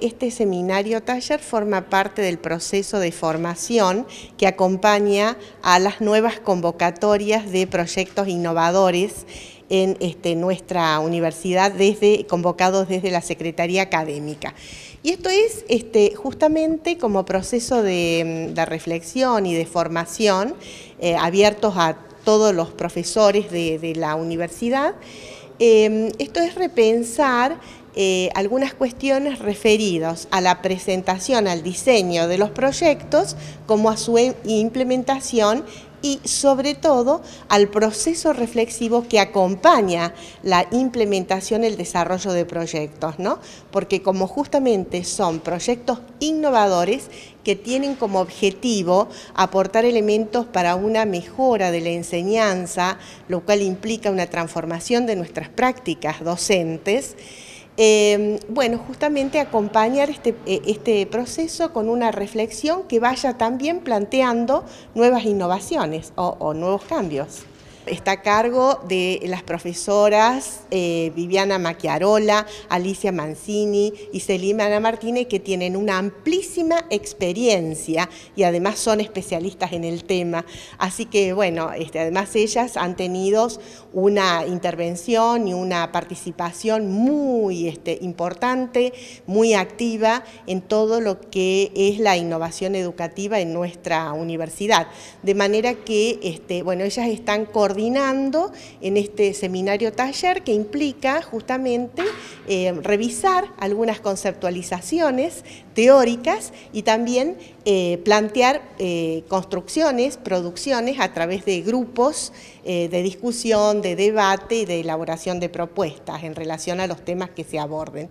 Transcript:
este seminario taller forma parte del proceso de formación que acompaña a las nuevas convocatorias de proyectos innovadores en este, nuestra universidad, desde, convocados desde la Secretaría Académica. Y esto es este, justamente como proceso de, reflexión y de formación eh, abiertos a todos los profesores de, la universidad. Eh, esto es repensar eh, algunas cuestiones referidas a la presentación, al diseño de los proyectos, como a su implementación y sobre todo al proceso reflexivo que acompaña la implementación el desarrollo de proyectos, ¿no? Porque como justamente son proyectos innovadores que tienen como objetivo aportar elementos para una mejora de la enseñanza, lo cual implica una transformación de nuestras prácticas docentes, Em, bueno, justamente acompañar este, eh, este, proceso con una reflexión que vaya también planteando nuevas innovaciones o nuevos cambios. Está a cargo de las profesoras eh, Viviana Macchiarola, Alicia Mancini y Ana Martínez, que tienen una amplísima experiencia y además son especialistas en el tema. Así que, bueno, este, además ellas han tenido una intervención y una participación muy este, importante, muy activa en todo lo que es la innovación educativa en nuestra universidad. De manera que, este, bueno, ellas están coordinando coordinando en este seminario taller que implica justamente eh, revisar algunas conceptualizaciones teóricas y también eh, plantear eh, construcciones, producciones a través de grupos de discusión, de debate y de elaboración de propuestas en relación a los temas que se aborden.